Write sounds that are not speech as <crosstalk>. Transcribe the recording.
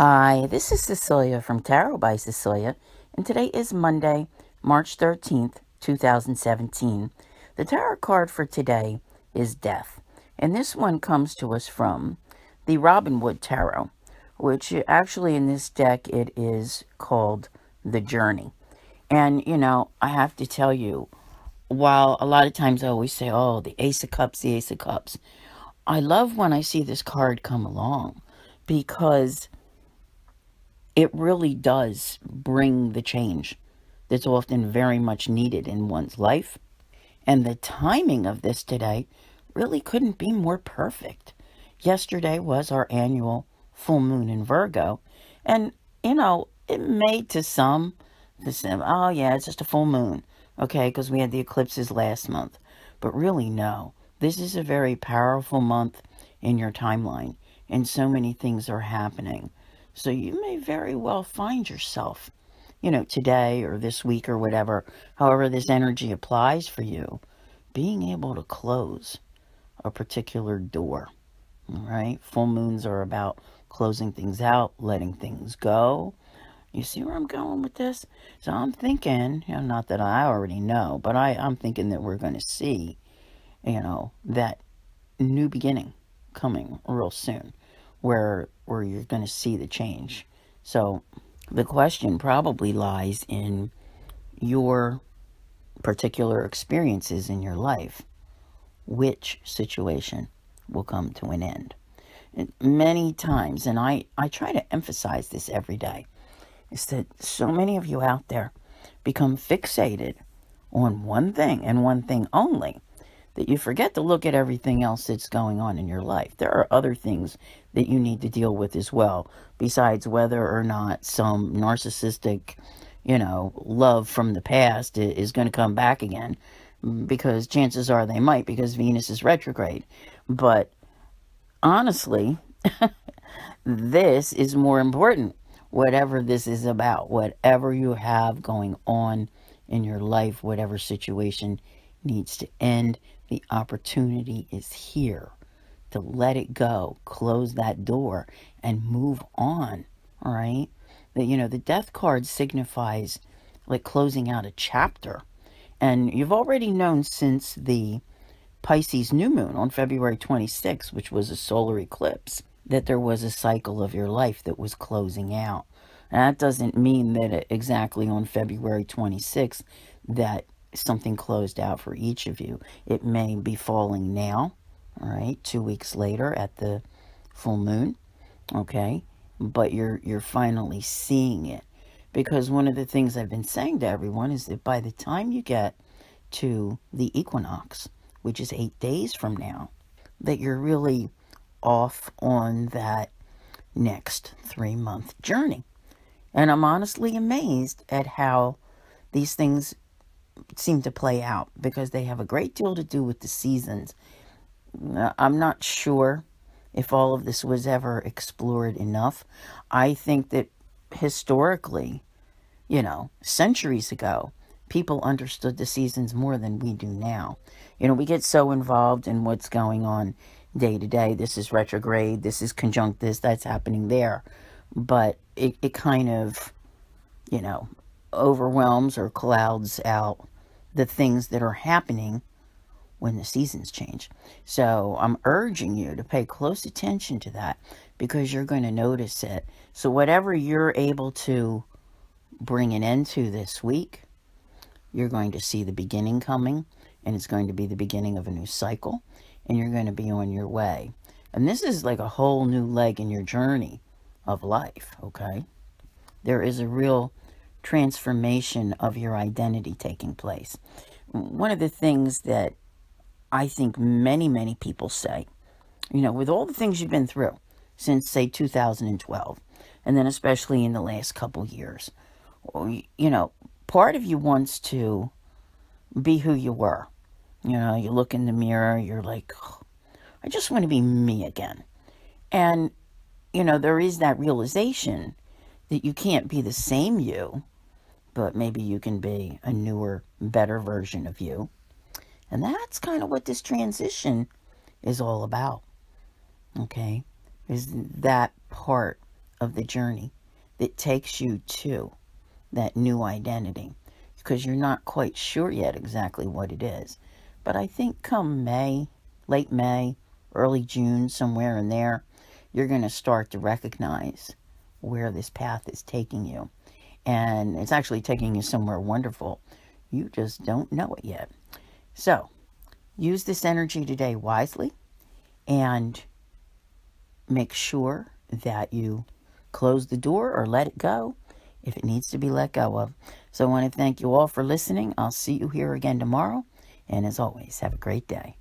Hi, this is Cecelia from Tarot by Cecelia, and today is Monday, March 13th, 2017. The tarot card for today is Death, and this one comes to us from the Robin Wood Tarot, which actually in this deck it is called The Journey. And, you know, I have to tell you, while a lot of times I always say, oh, the Ace of Cups, the Ace of Cups, I love when I see this card come along because it really does bring the change that's often very much needed in one's life. And the timing of this today really couldn't be more perfect. Yesterday was our annual full moon in Virgo. And, you know, it made to some the same, oh, yeah, it's just a full moon, okay, because we had the eclipses last month. But really, no. This is a very powerful month in your timeline, and so many things are happening. So you may very well find yourself, you know, today or this week or whatever, however this energy applies for you, being able to close a particular door. Right? Full moons are about closing things out, letting things go. You see where I'm going with this? So I'm thinking, you know, not that I already know, but I, I'm thinking that we're going to see, you know, that new beginning coming real soon where where you're going to see the change. So the question probably lies in your particular experiences in your life. Which situation will come to an end? And many times, and I, I try to emphasize this every day, is that so many of you out there become fixated on one thing and one thing only that you forget to look at everything else that's going on in your life. There are other things that you need to deal with as well, besides whether or not some narcissistic, you know, love from the past is going to come back again, mm, because chances are they might, because Venus is retrograde. But honestly, <laughs> this is more important. Whatever this is about, whatever you have going on in your life, whatever situation needs to end. The opportunity is here to let it go, close that door, and move on. All right? That you know, the death card signifies like closing out a chapter. And you've already known since the Pisces new moon on February 26, which was a solar eclipse, that there was a cycle of your life that was closing out. And that doesn't mean that exactly on February 26 that something closed out for each of you. It may be falling now, all right, two weeks later at the full moon, okay, but you're you're finally seeing it. Because one of the things I've been saying to everyone is that by the time you get to the equinox, which is eight days from now, that you're really off on that next three month journey. And I'm honestly amazed at how these things seem to play out because they have a great deal to do with the seasons. I'm not sure if all of this was ever explored enough. I think that historically, you know, centuries ago, people understood the seasons more than we do now. You know, we get so involved in what's going on day to day. This is retrograde, this is conjunct this, that's happening there. But it, it kind of, you know, overwhelms or clouds out the things that are happening when the seasons change. So I'm urging you to pay close attention to that because you're going to notice it. So whatever you're able to bring an end to this week, you're going to see the beginning coming and it's going to be the beginning of a new cycle and you're going to be on your way. And this is like a whole new leg in your journey of life, okay? There is a real transformation of your identity taking place. One of the things that I think many, many people say, you know, with all the things you've been through since, say, 2012, and then especially in the last couple years, oh, you know, part of you wants to be who you were. You know, you look in the mirror, you're like, oh, I just want to be me again. And, you know, there is that realization that you can't be the same you but maybe you can be a newer, better version of you. And that's kind of what this transition is all about. Okay? Is that part of the journey that takes you to that new identity because you're not quite sure yet exactly what it is. But I think come May, late May, early June, somewhere in there, you're going to start to recognize where this path is taking you. And it's actually taking you somewhere wonderful. You just don't know it yet. So, use this energy today wisely and make sure that you close the door or let it go if it needs to be let go of. So I want to thank you all for listening. I'll see you here again tomorrow. And as always, have a great day.